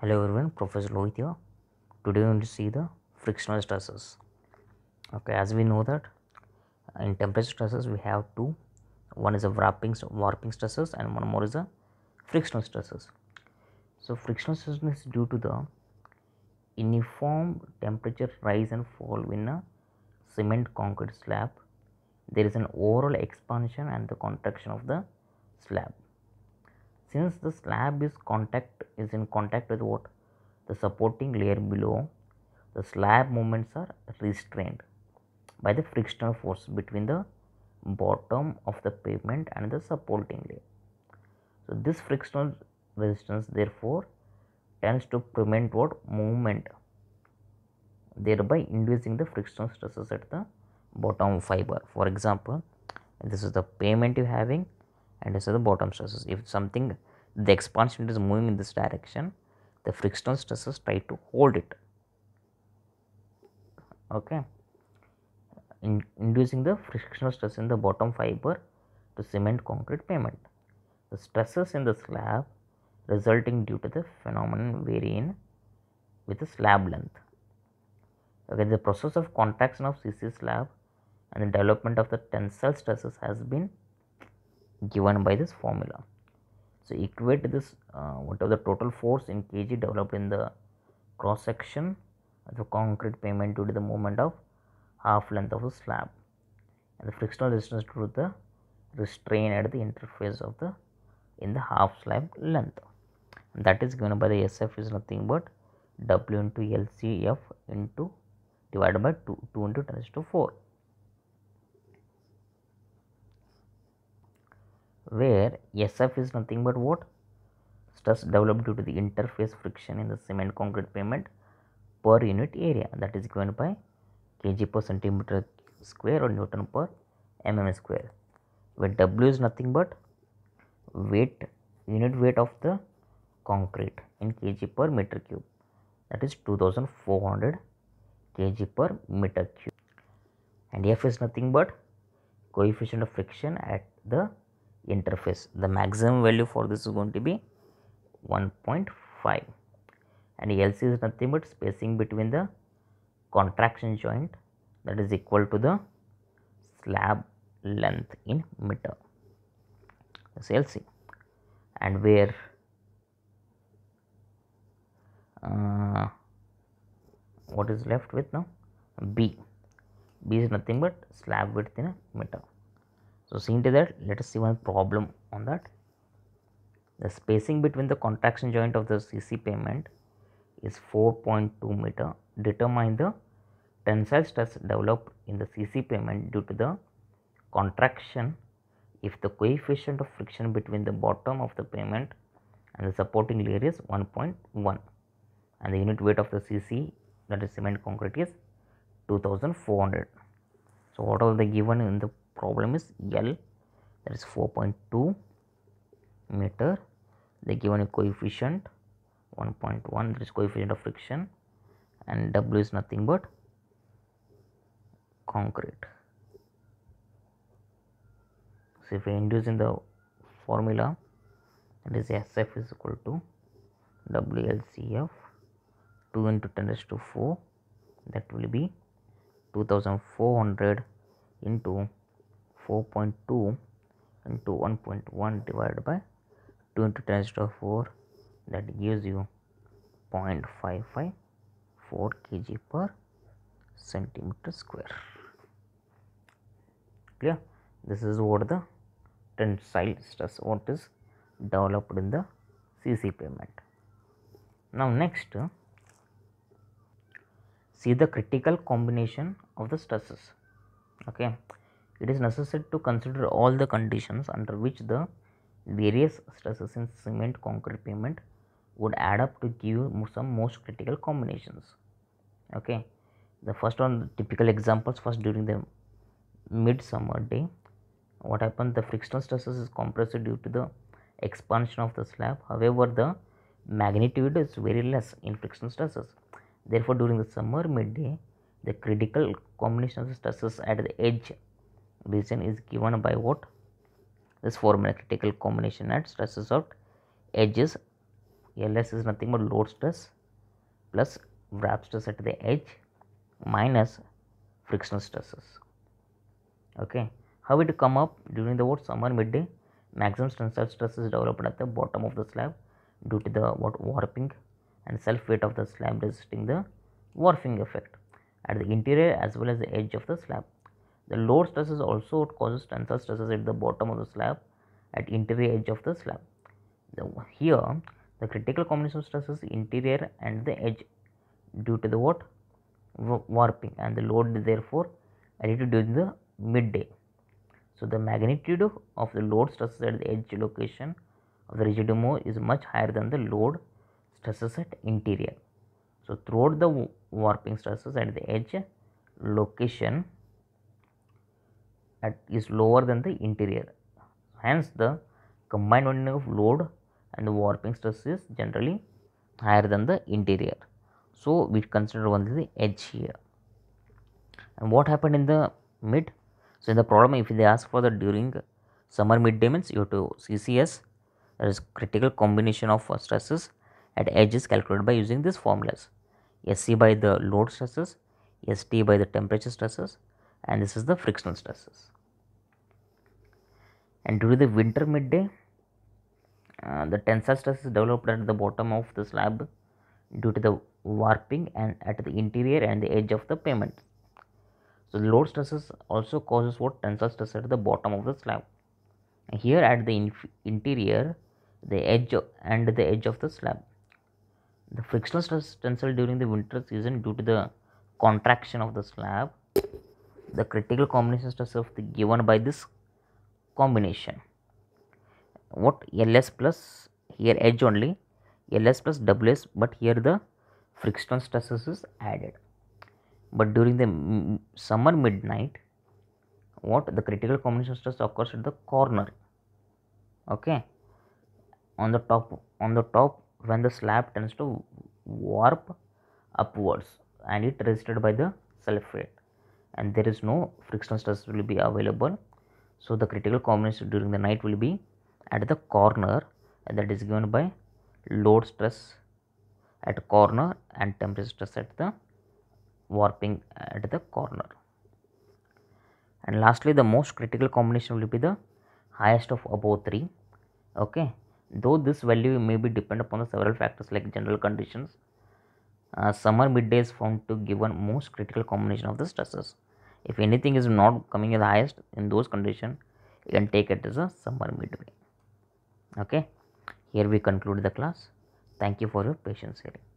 Hello everyone, Professor Lohit here. Today we going to see the frictional stresses. Okay, as we know that uh, in temperature stresses we have two. One is a warping warping stresses and one more is a frictional stresses. So frictional stresses is due to the uniform temperature rise and fall in a cement concrete slab. There is an overall expansion and the contraction of the slab since the slab is contact is in contact with what? The supporting layer below the slab movements are restrained by the frictional force between the bottom of the pavement and the supporting layer. So this frictional resistance therefore tends to prevent what? Movement thereby inducing the frictional stresses at the bottom fiber. For example this is the pavement you having and this is the bottom stresses. If something the expansion is moving in this direction, the frictional stresses try to hold it. Okay, in, inducing the frictional stress in the bottom fiber to cement concrete pavement. The stresses in the slab resulting due to the phenomenon vary in with the slab length. Okay, the process of contraction of CC slab and the development of the tensile stresses has been given by this formula. So, equate this uh, whatever the total force in kg developed in the cross section of the concrete pavement due to the movement of half length of the slab and the frictional resistance due to the restraint at the interface of the in the half slab length and that is given by the SF is nothing but W into LCF into divided by 2, 2 into 10 to 4. Where SF is nothing but what? Stress developed due to the interface friction in the cement concrete pavement per unit area. That is given by kg per centimeter square or Newton per mm square where W is nothing but weight unit weight of the concrete in kg per meter cube. That is 2400 kg per meter cube. And F is nothing but coefficient of friction at the interface. The maximum value for this is going to be 1.5 and LC is nothing but spacing between the contraction joint that is equal to the slab length in meter. That's LC and where uh, what is left with now B. B is nothing but slab width in a meter. So, seeing to that let us see one problem on that. The spacing between the contraction joint of the CC pavement is 4.2 meter. Determine the tensile stress developed in the CC pavement due to the contraction if the coefficient of friction between the bottom of the pavement and the supporting layer is 1.1 and the unit weight of the CC that is cement concrete is 2400. So, what are the given in the problem is L that is 4.2 meter they given a coefficient 1.1 that is coefficient of friction and W is nothing but concrete. So, if we induce in the formula that is SF is equal to WLCF 2 into 10 raised to 4 that will be 2400 into 4.2 into 1.1 divided by 2 into 10 to the 4 that gives you 0.554 kg per centimeter square. Clear? This is what the tensile stress what is developed in the cc pavement now next see the critical combination of the stresses. Okay it is necessary to consider all the conditions under which the various stresses in cement concrete pavement would add up to give some most critical combinations. Okay. The first one typical examples first during the midsummer day what happened the frictional stresses is compressed due to the expansion of the slab. However the magnitude is very less in frictional stresses. Therefore during the summer midday the critical combination of stresses at the edge region is given by what? This formula critical combination at stresses of edges ls is nothing but load stress plus warp stress at the edge minus frictional stresses. Okay. How it come up? During the what? Summer midday maximum tensile stress is developed at the bottom of the slab due to the what? Warping and self weight of the slab resisting the warping effect at the interior as well as the edge of the slab the load stresses also causes tensile stresses at the bottom of the slab at interior edge of the slab. The, here the critical combination stresses interior and the edge due to the what? Warping and the load therefore added during the midday. So the magnitude of the load stresses at the edge location of the rigid is much higher than the load stresses at interior. So throughout the warping stresses at the edge location at is lower than the interior hence the combined binding of load and the warping stress is generally higher than the interior. So, we consider only the edge here. And what happened in the mid? So, in the problem if they ask for the during summer midday means you have to CCS that is critical combination of uh, stresses at edges calculated by using these formulas. SC by the load stresses, ST by the temperature stresses and this is the frictional stresses. And during the winter midday uh, the tensile stress is developed at the bottom of the slab due to the warping and at the interior and the edge of the pavement. So, the load stresses also causes what tensile stress at the bottom of the slab. Here at the interior, the edge and the edge of the slab. The frictional stress tensile during the winter season due to the contraction of the slab, the critical combination stress of the given by this combination. What ls plus here edge only ls plus ws but here the frictional stresses is added. But during the summer midnight what the critical combination stress occurs at the corner okay? On the top on the top when the slab tends to warp upwards and it resisted by the weight and there is no frictional stress will be available. So the critical combination during the night will be at the corner that is given by load stress at corner and temperature stress at the warping at the corner. And lastly the most critical combination will be the highest of above 3 okay. Though this value may be depend upon the several factors like general conditions uh, summer midday is found to give one most critical combination of the stresses. If anything is not coming at the highest in those conditions you can take it as a summer midday. Okay? Here we conclude the class. Thank you for your patience hearing